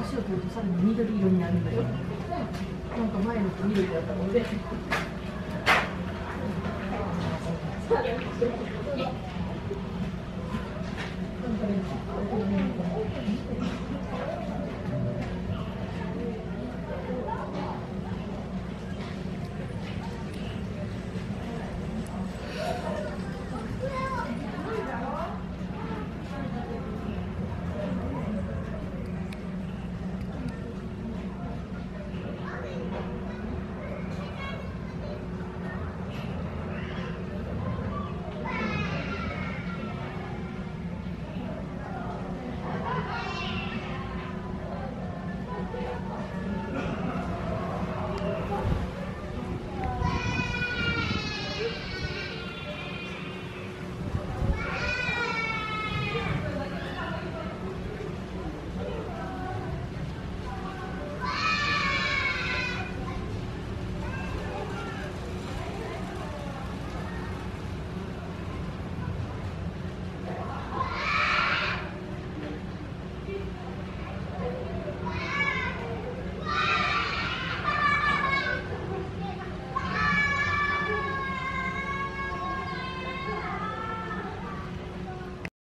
年を取るとさらに緑色になるんだよなんか前のと緑だったので Thank.